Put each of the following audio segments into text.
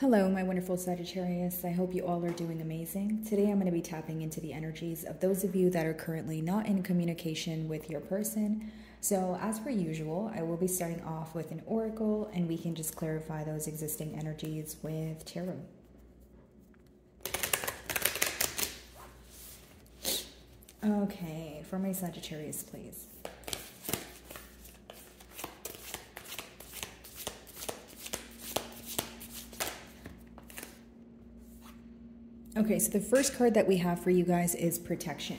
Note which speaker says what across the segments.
Speaker 1: Hello, my wonderful Sagittarius. I hope you all are doing amazing. Today I'm going to be tapping into the energies of those of you that are currently not in communication with your person. So, as per usual, I will be starting off with an oracle and we can just clarify those existing energies with tarot. Okay, for my Sagittarius, please. Okay, so the first card that we have for you guys is protection.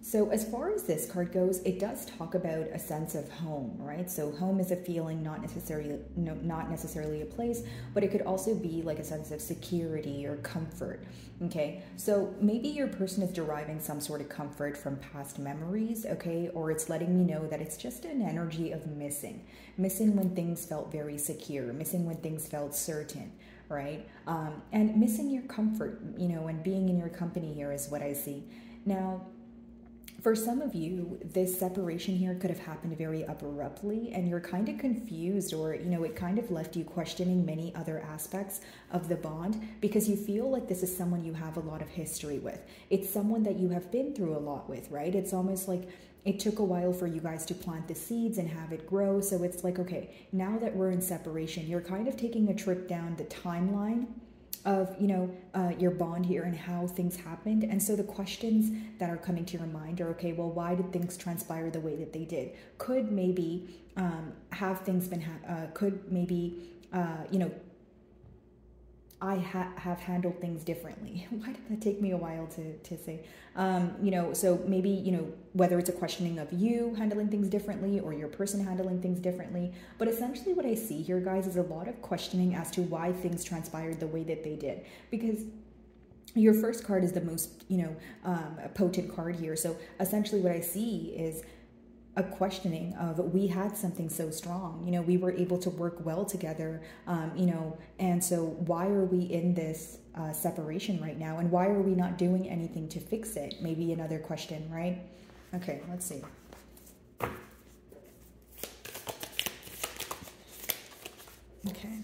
Speaker 1: So as far as this card goes, it does talk about a sense of home, right? So home is a feeling, not necessarily no, not necessarily a place, but it could also be like a sense of security or comfort. Okay, so maybe your person is deriving some sort of comfort from past memories, okay, or it's letting me know that it's just an energy of missing, missing when things felt very secure, missing when things felt certain, right? Um, and missing your comfort, you know, and being in your company here is what I see. Now, for some of you, this separation here could have happened very abruptly, and you're kind of confused, or you know, it kind of left you questioning many other aspects of the bond because you feel like this is someone you have a lot of history with. It's someone that you have been through a lot with, right? It's almost like it took a while for you guys to plant the seeds and have it grow. So it's like, okay, now that we're in separation, you're kind of taking a trip down the timeline of you know uh, your bond here and how things happened and so the questions that are coming to your mind are okay well why did things transpire the way that they did could maybe um, have things been ha- uh, could maybe uh, you know I ha- have handled things differently. Why did that take me a while to, to say? Um, you know, so maybe, you know, whether it's a questioning of you handling things differently or your person handling things differently. But essentially, what I see here, guys, is a lot of questioning as to why things transpired the way that they did. Because your first card is the most, you know, um, potent card here. So essentially, what I see is a questioning of we had something so strong. You know we were able to work well together um, you know and so why are we in this uh, separation right now? And why are we not doing anything to fix it? Maybe another question right? Okay let's see. Okay.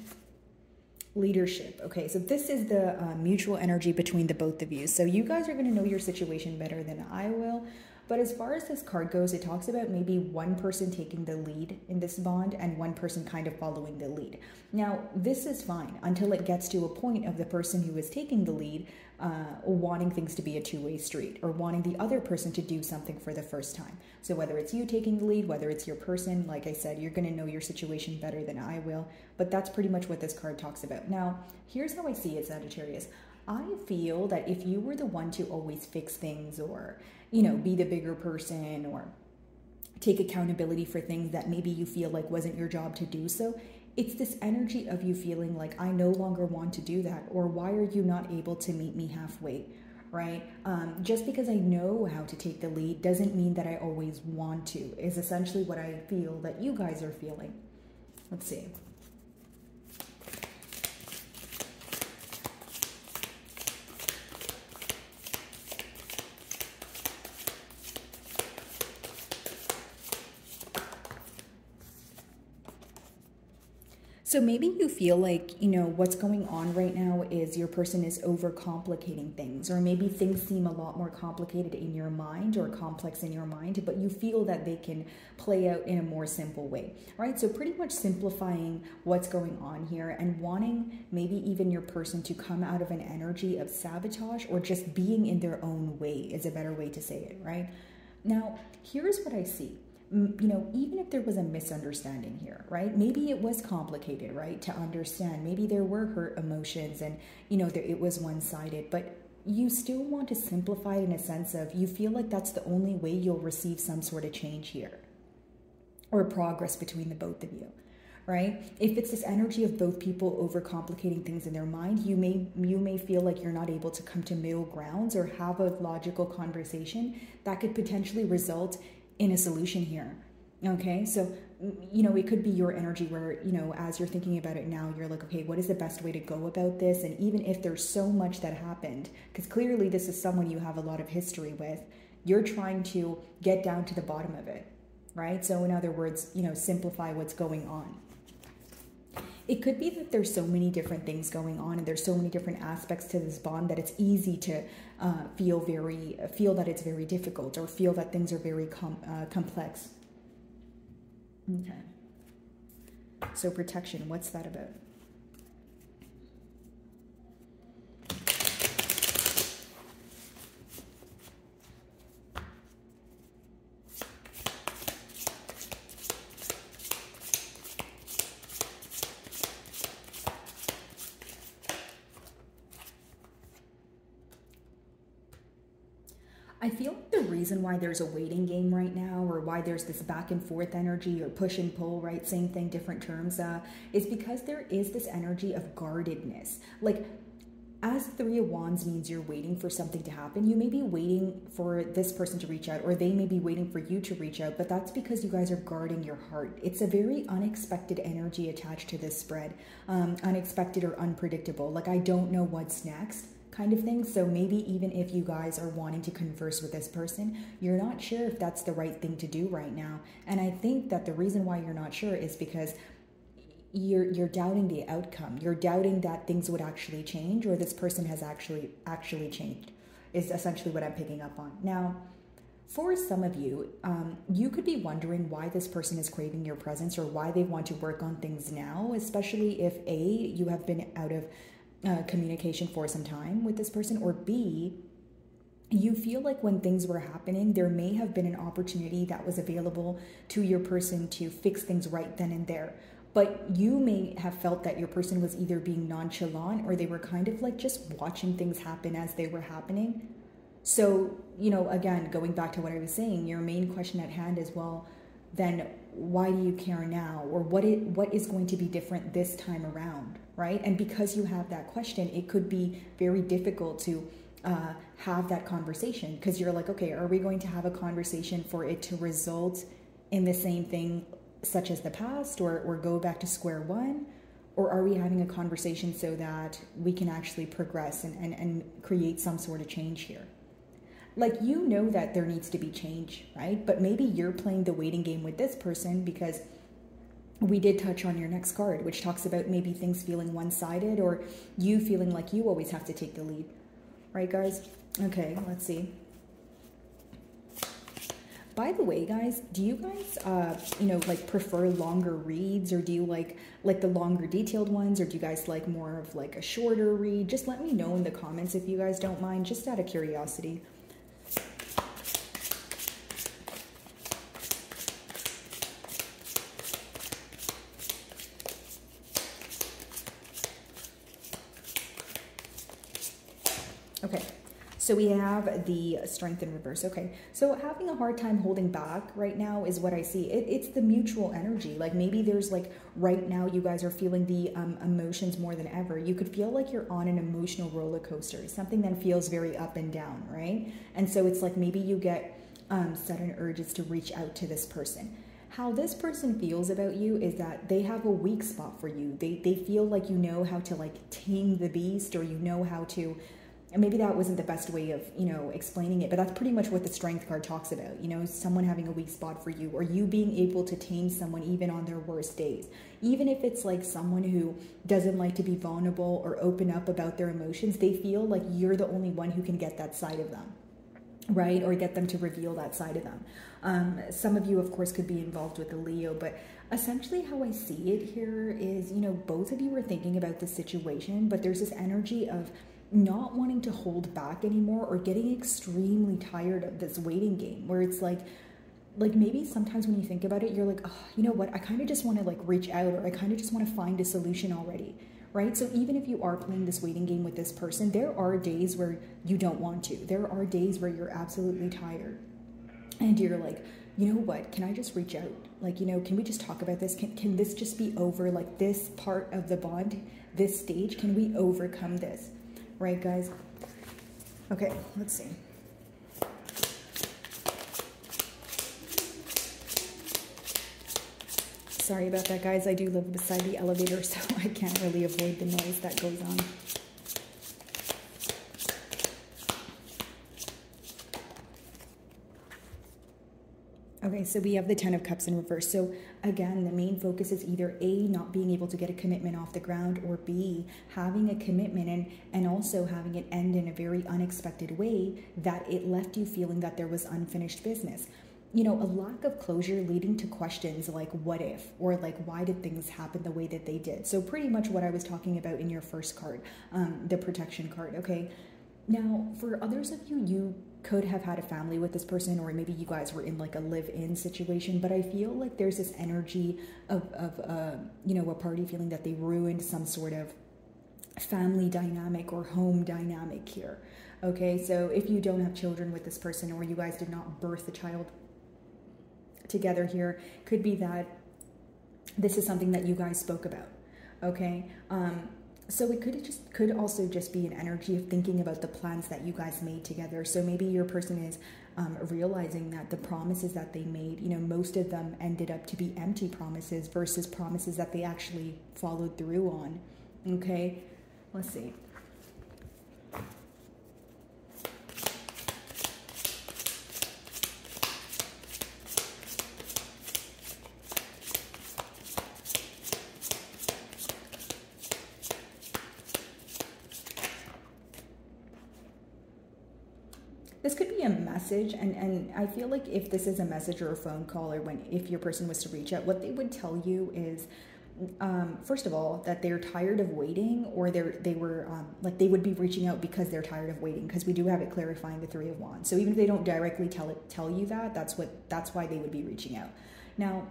Speaker 1: Leadership. Okay so this is the uh, mutual energy between the both of you. So you guys are going to know your situation better than i will but as far as this card goes, it talks about maybe one person taking the lead in this bond and one person kind of following the lead. Now, this is fine until it gets to a point of the person who is taking the lead uh, wanting things to be a two way street or wanting the other person to do something for the first time. So, whether it's you taking the lead, whether it's your person, like I said, you're going to know your situation better than I will. But that's pretty much what this card talks about. Now, here's how I see it, Sagittarius. I feel that if you were the one to always fix things or, you know, be the bigger person or take accountability for things that maybe you feel like wasn't your job to do so, it's this energy of you feeling like, I no longer want to do that, or why are you not able to meet me halfway? Right? Um, just because I know how to take the lead doesn't mean that I always want to, is essentially what I feel that you guys are feeling. Let's see. So maybe you feel like, you know, what's going on right now is your person is overcomplicating things, or maybe things seem a lot more complicated in your mind or complex in your mind, but you feel that they can play out in a more simple way, right? So pretty much simplifying what's going on here and wanting maybe even your person to come out of an energy of sabotage or just being in their own way is a better way to say it, right? Now, here's what I see you know, even if there was a misunderstanding here, right? Maybe it was complicated, right, to understand. Maybe there were hurt emotions and, you know, there, it was one sided, but you still want to simplify it in a sense of you feel like that's the only way you'll receive some sort of change here or progress between the both of you right if it's this energy of both people overcomplicating things in their mind you may you may feel like you're not able to come to middle grounds or have a logical conversation that could potentially result in a solution here. Okay, so you know, it could be your energy where, you know, as you're thinking about it now, you're like, okay, what is the best way to go about this? And even if there's so much that happened, because clearly this is someone you have a lot of history with, you're trying to get down to the bottom of it, right? So, in other words, you know, simplify what's going on. It could be that there's so many different things going on and there's so many different aspects to this bond that it's easy to uh, feel very feel that it's very difficult or feel that things are very com- uh, complex. Okay. So protection what's that about I feel the reason why there's a waiting game right now, or why there's this back and forth energy, or push and pull, right? Same thing, different terms, uh, is because there is this energy of guardedness. Like, as Three of Wands means you're waiting for something to happen, you may be waiting for this person to reach out, or they may be waiting for you to reach out, but that's because you guys are guarding your heart. It's a very unexpected energy attached to this spread, um, unexpected or unpredictable. Like, I don't know what's next kind of thing. So maybe even if you guys are wanting to converse with this person, you're not sure if that's the right thing to do right now. And I think that the reason why you're not sure is because you're you're doubting the outcome. You're doubting that things would actually change or this person has actually actually changed. Is essentially what I'm picking up on. Now, for some of you, um, you could be wondering why this person is craving your presence or why they want to work on things now, especially if A, you have been out of uh, communication for some time with this person, or B, you feel like when things were happening, there may have been an opportunity that was available to your person to fix things right then and there. But you may have felt that your person was either being nonchalant or they were kind of like just watching things happen as they were happening. So, you know, again, going back to what I was saying, your main question at hand is well, then why do you care now? Or what it, what is going to be different this time around? right? And because you have that question, it could be very difficult to uh, have that conversation because you're like, okay, are we going to have a conversation for it to result in the same thing, such as the past, or, or go back to square one? Or are we having a conversation so that we can actually progress and, and, and create some sort of change here? Like, you know that there needs to be change, right? But maybe you're playing the waiting game with this person because we did touch on your next card, which talks about maybe things feeling one sided or you feeling like you always have to take the lead. Right, guys? Okay, let's see. By the way, guys, do you guys, uh, you know, like prefer longer reads or do you like like the longer detailed ones or do you guys like more of like a shorter read? Just let me know in the comments if you guys don't mind, just out of curiosity. So we have the strength in reverse. Okay. So having a hard time holding back right now is what I see. It, it's the mutual energy. Like maybe there's like right now you guys are feeling the um, emotions more than ever. You could feel like you're on an emotional roller coaster, something that feels very up and down, right? And so it's like maybe you get um, sudden urges to reach out to this person how this person feels about you is that they have a weak spot for you. They they feel like you know how to like tame the beast or you know how to and maybe that wasn't the best way of you know explaining it but that's pretty much what the strength card talks about you know someone having a weak spot for you or you being able to tame someone even on their worst days. Even if it's like someone who doesn't like to be vulnerable or open up about their emotions they feel like you're the only one who can get that side of them right? Or get them to reveal that side of them. Um, some of you of course could be involved with the leo but essentially how i see it here is you know both of you are thinking about the situation but there's this energy of not wanting to hold back anymore or getting extremely tired of this waiting game where it's like like maybe sometimes when you think about it you're like oh, you know what? I kind of just want to like reach out or i kind of just want to find a solution already right? So even if you are playing this waiting game with this person there are days where you don't want to. There are days where you're absolutely tired. And you're like you know what? Can i just reach out? Like you know can we just talk about this? Can, can this just be over like this part of the bond this stage? Can we overcome this right, guys? Okay, let's see. Sorry about that, guys. I do live beside the elevator, so I can't really avoid the noise that goes on. Okay, so we have the Ten of Cups in reverse. So again, the main focus is either A, not being able to get a commitment off the ground, or B, having a commitment and, and also having it end in a very unexpected way that it left you feeling that there was unfinished business. You know, a lack of closure leading to questions like what if, or like why did things happen the way that they did. So, pretty much what I was talking about in your first card, um, the protection card, okay? Now, for others of you, you could have had a family with this person, or maybe you guys were in like a live in situation, but I feel like there's this energy of, of uh, you know, a party feeling that they ruined some sort of family dynamic or home dynamic here. Okay, so if you don't have children with this person, or you guys did not birth a child together here, could be that this is something that you guys spoke about. Okay, um, so it could just could also just be an energy of thinking about the plans that you guys made together. So maybe your person is um, realizing that the promises that they made you know most of them ended up to be empty promises versus promises that they actually followed through on. Okay? Let's see this could be a message and and i feel like if this is a message or a phone call or when if your person was to reach out what they would tell you is um, first of all that they're tired of waiting or they're they were um, like they would be reaching out because they're tired of waiting because we do have it clarifying the three of wands. So even if they don't directly tell it tell you that that's what that's why they would be reaching out. Now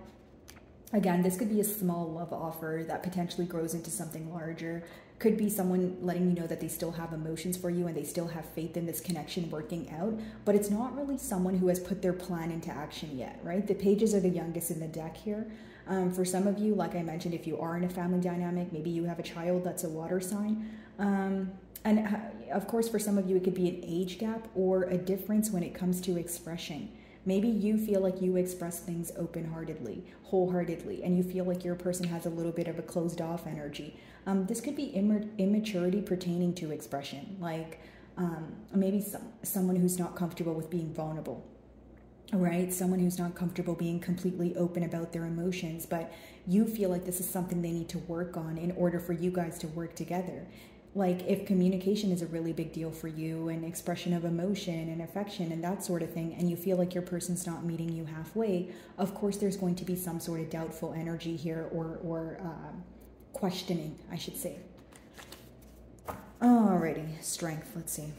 Speaker 1: again this could be a small love offer that potentially grows into something larger could be someone letting you know that they still have emotions for you and they still have faith in this connection working out, but it's not really someone who has put their plan into action yet, right? The pages are the youngest in the deck here. Um, for some of you, like I mentioned, if you are in a family dynamic, maybe you have a child that's a water sign. Um, and uh, of course, for some of you, it could be an age gap or a difference when it comes to expression. Maybe you feel like you express things open heartedly, wholeheartedly, and you feel like your person has a little bit of a closed off energy. Um, this could be immaturity pertaining to expression, like um, maybe some, someone who's not comfortable with being vulnerable, right? Someone who's not comfortable being completely open about their emotions, but you feel like this is something they need to work on in order for you guys to work together. Like if communication is a really big deal for you and expression of emotion and affection and that sort of thing, and you feel like your person's not meeting you halfway, of course there's going to be some sort of doubtful energy here or, or, uh, questioning, I should say. Alrighty, strength, let's see.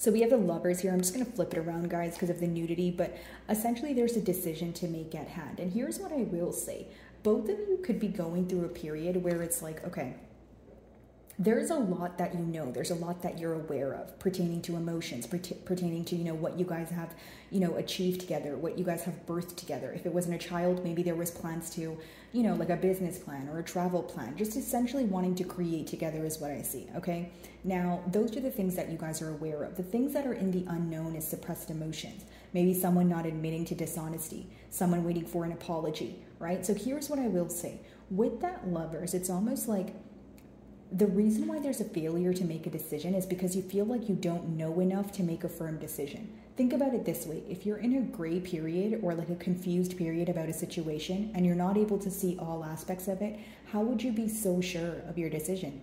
Speaker 1: So we have the lovers here. I'm just going to flip it around, guys, because of the nudity. But essentially, there's a decision to make at hand. And here's what I will say both of you could be going through a period where it's like, okay, there's a lot that you know there's a lot that you're aware of pertaining to emotions pertaining to you know what you guys have you know achieved together what you guys have birthed together. If it wasn't a child maybe there was plans to you know like a business plan or a travel plan just essentially wanting to create together is what i see okay? Now those are the things that you guys are aware of. The things that are in the unknown is suppressed emotions. Maybe someone not admitting to dishonesty someone waiting for an apology right? So here's what i will say. With that lovers it's almost like the reason why there's a failure to make a decision is because you feel like you don't know enough to make a firm decision. Think about it this way if you're in a gray period or like a confused period about a situation and you're not able to see all aspects of it, how would you be so sure of your decision?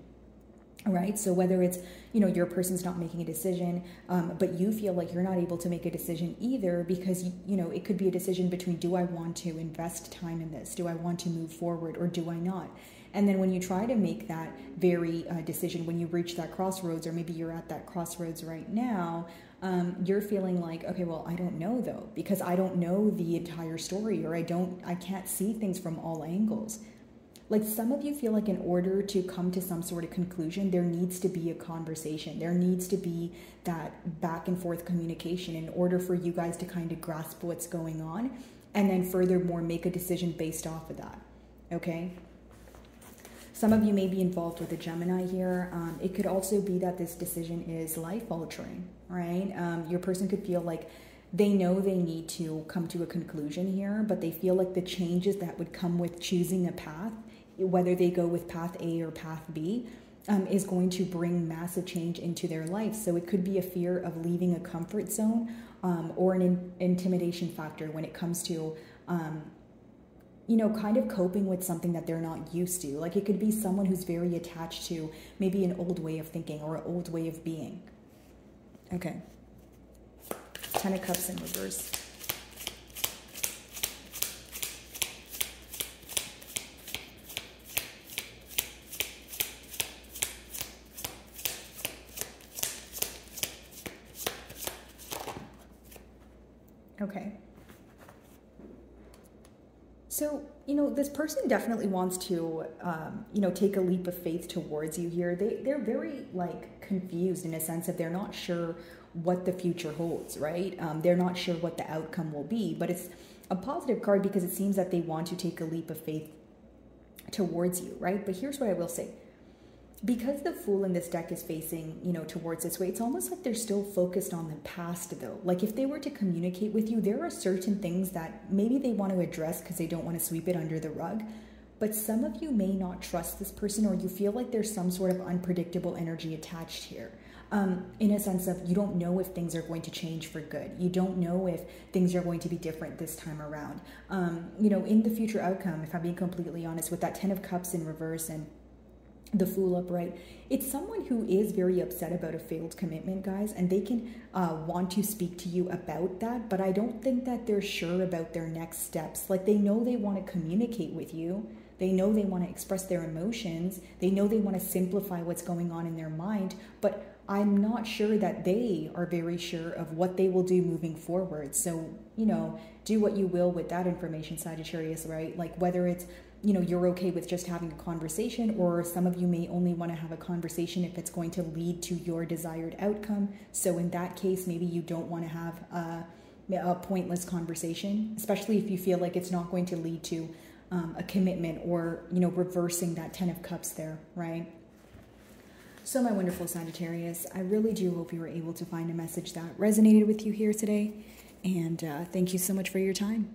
Speaker 1: right so whether it's you know your person's not making a decision um, but you feel like you're not able to make a decision either because you know it could be a decision between do i want to invest time in this do i want to move forward or do i not and then when you try to make that very uh, decision, when you reach that crossroads, or maybe you're at that crossroads right now, um, you're feeling like, okay, well, I don't know though, because I don't know the entire story, or I don't, I can't see things from all angles. Like some of you feel like in order to come to some sort of conclusion, there needs to be a conversation. There needs to be that back and forth communication in order for you guys to kind of grasp what's going on and then furthermore make a decision based off of that. Okay? Some of you may be involved with a Gemini here. Um, it could also be that this decision is life altering, right? Um, your person could feel like they know they need to come to a conclusion here, but they feel like the changes that would come with choosing a path, whether they go with path A or path B, um, is going to bring massive change into their life. So it could be a fear of leaving a comfort zone um, or an in- intimidation factor when it comes to, um, you know, kind of coping with something that they're not used to. Like it could be someone who's very attached to maybe an old way of thinking or an old way of being. Okay. Ten of Cups in reverse. Okay. So, you know, this person definitely wants to, um, you know, take a leap of faith towards you here. They, they're very, like, confused in a sense that they're not sure what the future holds, right? Um, they're not sure what the outcome will be, but it's a positive card because it seems that they want to take a leap of faith towards you, right? But here's what I will say because the fool in this deck is facing you know towards this way it's almost like they're still focused on the past though. Like if they were to communicate with you there are certain things that maybe they want to address because they don't want to sweep it under the rug. But some of you may not trust this person or you feel like there's some sort of unpredictable energy attached here. Um, in a sense of you don't know if things are going to change for good. You don't know if things are going to be different this time around. Um, you know in the future outcome if i'm being completely honest with that ten of cups in reverse and the fool upright. It's someone who is very upset about a failed commitment guys and they can uh, want to speak to you about that but i don't think that they're sure about their next steps. Like they know they want to communicate with you. They know they want to express their emotions. They know they want to simplify what's going on in their mind but i'm not sure that they are very sure of what they will do moving forward. So you know do what you will with that information sagittarius right? Like whether it's you know you're okay with just having a conversation or some of you may only want to have a conversation if it's going to lead to your desired outcome. So in that case maybe you don't want to have a, a pointless conversation especially if you feel like it's not going to lead to um, a commitment or you know reversing that ten of cups there right so my wonderful sagittarius i really do hope you were able to find a message that resonated with you here today and uh, thank you so much for your time